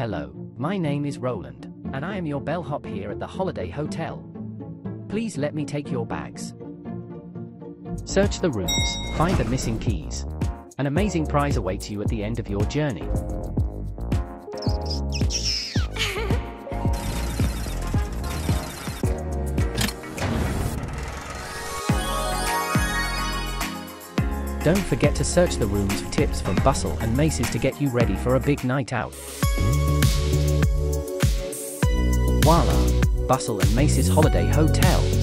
Hello, my name is Roland, and I am your bellhop here at the Holiday Hotel. Please let me take your bags. Search the rooms, find the missing keys. An amazing prize awaits you at the end of your journey. Don't forget to search the rooms for tips from Bustle and Macy's to get you ready for a big night out. Voila! Bustle and Macy's Holiday Hotel.